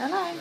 Hello.